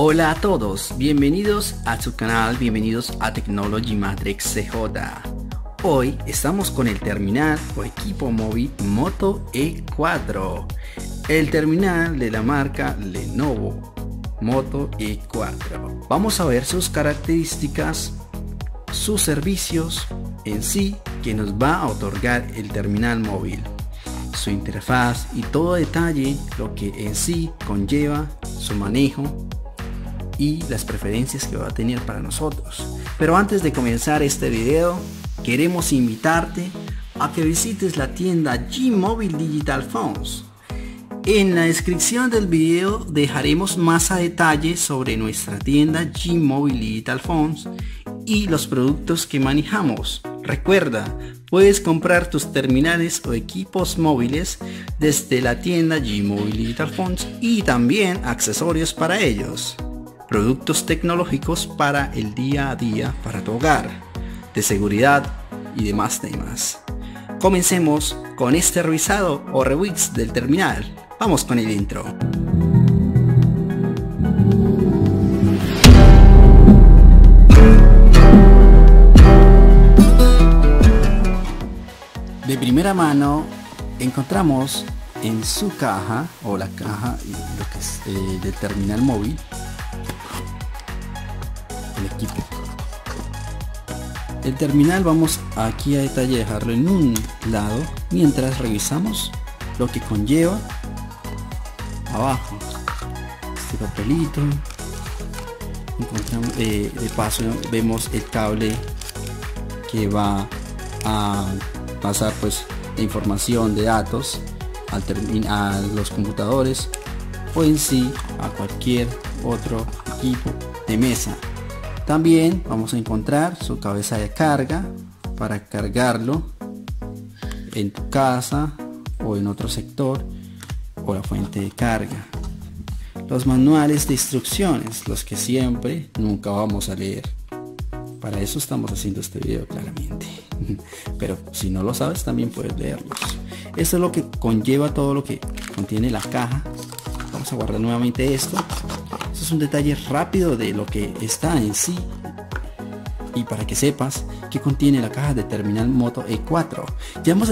Hola a todos, bienvenidos a su canal, bienvenidos a Technology Matrix CJ. Hoy estamos con el terminal o equipo móvil Moto E4, el terminal de la marca Lenovo Moto E4. Vamos a ver sus características, sus servicios en sí que nos va a otorgar el terminal móvil su interfaz y todo detalle lo que en sí conlleva su manejo y las preferencias que va a tener para nosotros. Pero antes de comenzar este video, queremos invitarte a que visites la tienda G-Mobile Digital Phones. En la descripción del video dejaremos más a detalle sobre nuestra tienda G-Mobile Digital Phones y los productos que manejamos. Recuerda, puedes comprar tus terminales o equipos móviles desde la tienda G-Mobile Digital Phones y también accesorios para ellos productos tecnológicos para el día a día para tu hogar, de seguridad y demás temas. Comencemos con este revisado o rewix del terminal. Vamos con el intro. De primera mano encontramos en su caja o la caja eh, del terminal móvil el equipo. El terminal vamos aquí a detalle dejarlo en un lado mientras revisamos lo que conlleva abajo. Este papelito. Encontramos eh, de paso vemos el cable que va a pasar pues la información de datos al a los computadores o en sí a cualquier otro equipo de mesa también vamos a encontrar su cabeza de carga para cargarlo en tu casa o en otro sector o la fuente de carga. Los manuales de instrucciones, los que siempre nunca vamos a leer. Para eso estamos haciendo este video claramente. Pero si no lo sabes también puedes leerlos. Esto es lo que conlleva todo lo que contiene la caja. Vamos a guardar nuevamente esto es un detalle rápido de lo que está en sí. Y para que sepas que contiene la caja de terminal Moto E4. Ya hemos,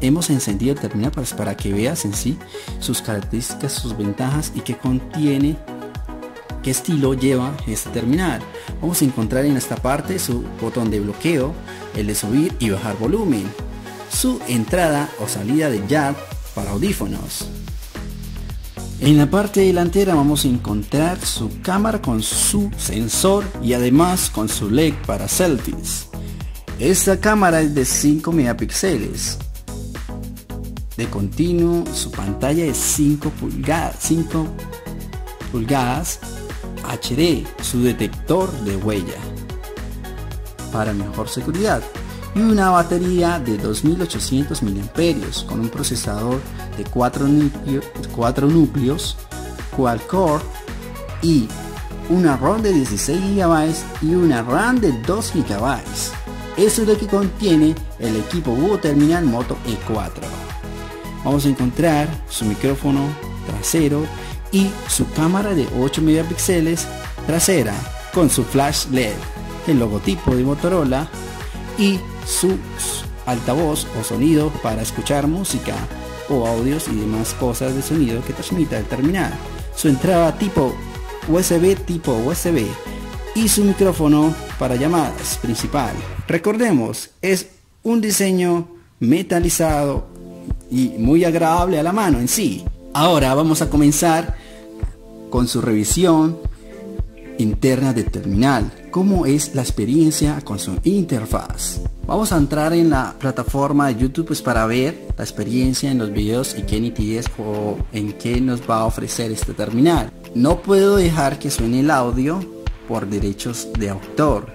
hemos encendido el terminal para, para que veas en sí sus características, sus ventajas y que contiene qué estilo lleva este terminal. Vamos a encontrar en esta parte su botón de bloqueo, el de subir y bajar volumen, su entrada o salida de jack para audífonos, en la parte delantera vamos a encontrar su cámara con su sensor y además con su LED para selfies. Esta cámara es de 5 megapíxeles. De continuo, su pantalla es 5 pulgadas, 5 pulgadas HD, su detector de huella para mejor seguridad y una batería de 2800 mAh con un procesador de 4, núcleos, quad core y una ROM de 16 GB y una RAM de 2 GB. Eso es lo que contiene el equipo Terminal Moto E4. Vamos a encontrar su micrófono trasero y su cámara de 8 megapíxeles trasera con su flash LED, el logotipo de Motorola y su altavoz o sonido para escuchar música o audios y demás cosas de sonido que transmita el terminal. Su entrada tipo USB tipo USB y su micrófono para llamadas principal. Recordemos, es un diseño metalizado y muy agradable a la mano en sí. Ahora vamos a comenzar con su revisión interna del terminal. ¿Cómo es la experiencia con su interfaz? Vamos a entrar en la plataforma de YouTube pues, para ver la experiencia en los videos y qué nitidez o en qué nos va a ofrecer este terminal. No puedo dejar que suene el audio por derechos de autor,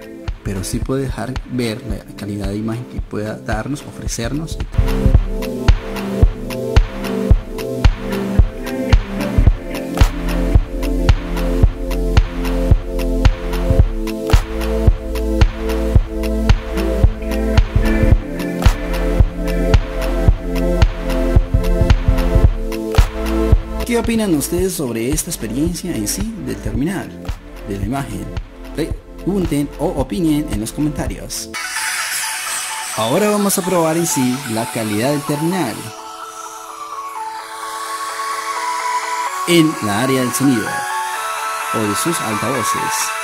pero sí puedo dejar ver la calidad de imagen que pueda darnos, ofrecernos. ¿Qué opinan ustedes sobre esta experiencia en sí del terminal? de la imagen. Pregunten o opinen en los comentarios. Ahora vamos a probar en sí la calidad del terminal. En la área del sonido o de sus altavoces.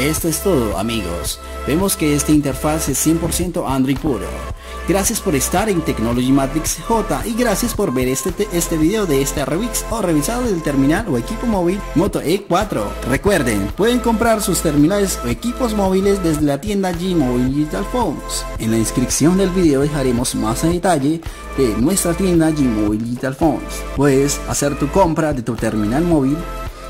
Esto es todo amigos, vemos que esta interfaz es 100% Android puro. Gracias por estar en Technology Matrix J y gracias por ver este, este video de este revix o revisado del terminal o equipo móvil Moto E4. Recuerden, pueden comprar sus terminales o equipos móviles desde la tienda G-Mobile Digital Phones. En la inscripción del video dejaremos más en detalle de nuestra tienda G-Mobile Digital Phones. Puedes hacer tu compra de tu terminal móvil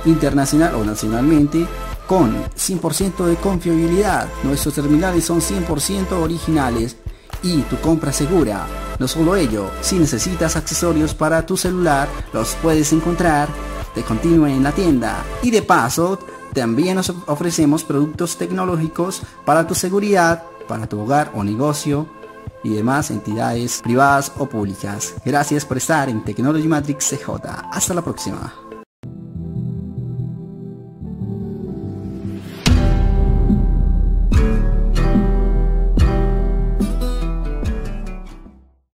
internacional o nacionalmente con 100% de confiabilidad. Nuestros terminales son 100% originales y tu compra segura. No solo ello, si necesitas accesorios para tu celular, los puedes encontrar de continuo en la tienda. Y de paso, también nos ofrecemos productos tecnológicos para tu seguridad, para tu hogar o negocio y demás entidades privadas o públicas. Gracias por estar en Technology Matrix CJ. Hasta la próxima.